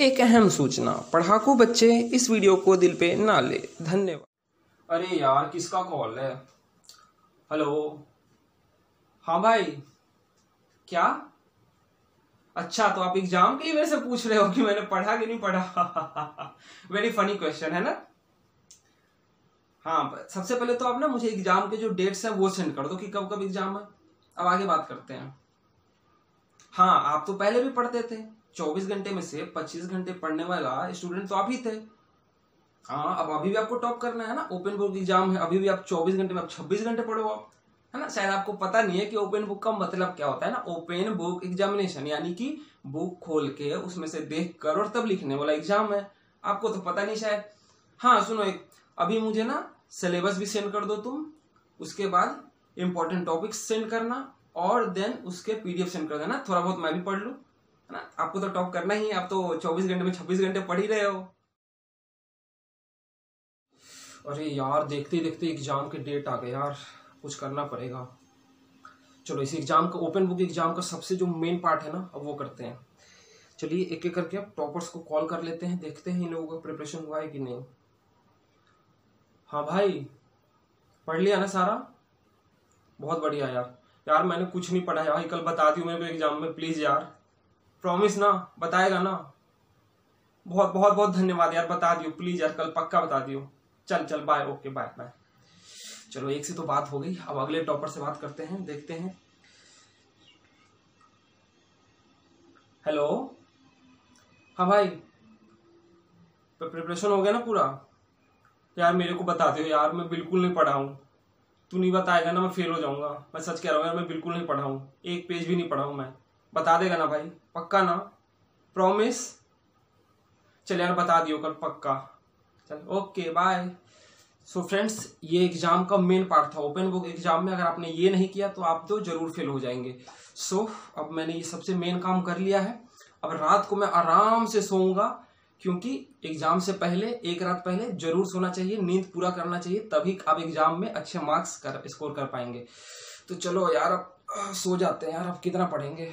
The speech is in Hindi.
एक अहम सूचना। पढ़ाकू बच्चे इस वीडियो को दिल पे ना ले। धन्यवाद। अरे यार, किसका कॉल है? हेलो हाँ भाई। क्या? अच्छा तो आप एग्ज़ाम के लिए मेरे से पूछ रहे हो कि मैंने पढ़ा कि नहीं पढ़ा? वेरी फनी क्वेश्चन है ना? हाँ सबसे पहले तो आप ना मुझे एग्ज़ाम के जो डेट्स हैं वो सेंड कर दो कि कब कब एग्ज़ाम है। अब आगे बात करते हैं। हाँ आप तो पहले भी पढ़ते थे। चौबीस घंटे में से पच्चीस घंटे पढ़ने वाला स्टूडेंट तो आप ही थे। हाँ अब अभी भी आपको टॉप करना है ना? ओपन बुक एग्ज़ाम है, अभी भी आप चौबीस घंटे में आप छब्बीस घंटे पढ़ो आप, है ना? शायद आपको पता नहीं है कि ओपन बुक का मतलब क्या होता है ना? ओपन बुक एग्जामिनेशन यानी कि बुक खोल के उसमें से देख कर और तब लिखने वाला एग्ज़ाम है। आपको तो पता नहीं शायद। हाँ सुनो एक, अभी मुझे ना सिलेबस भी सेंड कर दो तुम, उसके बाद इंपॉर्टेंट टॉपिक्स सेंड करना, और देन उसके पीडीएफ सेंड कर देना। थोड़ा बहुत मैं भी पढ़ लूँ। है ना? आपको तो टॉप करना ही है, आप तो चौबीस घंटे में छब्बीस घंटे पढ़ ही रहे हो। अरे यार देखते ही देखते एग्ज़ाम के डेट आ गए यार। कुछ करना पड़ेगा। चलो, इस एग्ज़ाम का ओपन बुक एग्ज़ाम का सबसे जो मेन पार्ट है ना, अब वो करते हैं। चलिए एक एक करके अब टॉपर्स को कॉल कर लेते हैं, देखते हैं इन लोगों का प्रिपरेशन हुआ है कि नहीं। हाँ भाई, पढ़ लिया ना सारा? बहुत बढ़िया यार। यार, मैंने कुछ नहीं पढ़ा है भाई कल बता दी को एग्ज़ाम में प्लीज़ यार। प्रॉमिस ना, बताएगा ना। बहुत बहुत बहुत धन्यवाद यार, बता दियो प्लीज़ यार, कल पक्का बता दियो। चल चल बाय ओके बाय बाय चलो, एक से तो बात हो गई। अब अगले टॉपर से बात करते हैं, देखते हैं। हेलो हाँ भाई। प्रिपरेशन हो गया ना पूरा? यार, मेरे को बता दियो यार, मैं बिल्कुल नहीं पढ़ा हूँ। तू नहीं बताएगा ना, मैं फेल हो जाऊँगा। मैं सच कह रहा हूँ यार, मैं बिल्कुल नहीं पढ़ा हूँ। एक पेज भी नहीं पढ़ा हूँ मैं। बता देगा ना भाई पक्का ना? प्रॉमिस चल यार बता दियो कल पक्का। चल ओके बाय सो फ्रेंड्स ये एग्ज़ाम का मेन पार्ट था ओपन बुक एग्ज़ाम में अगर आपने ये नहीं किया तो आप तो ज़रूर फेल हो जाएँगे। सो so, अब मैंने ये सबसे मेन काम कर लिया है। अब रात को मैं आराम से सोऊँगा क्योंकि एग्ज़ाम से पहले एक रात पहले ज़रूर सोना चाहिए नींद पूरा करना चाहिए तभी आप एग्ज़ाम में अच्छे मार्क्स कर स्कोर कर पाएँगे। तो चलो यार अब सो जाते हैं यार अब कितना पढ़ेंगे?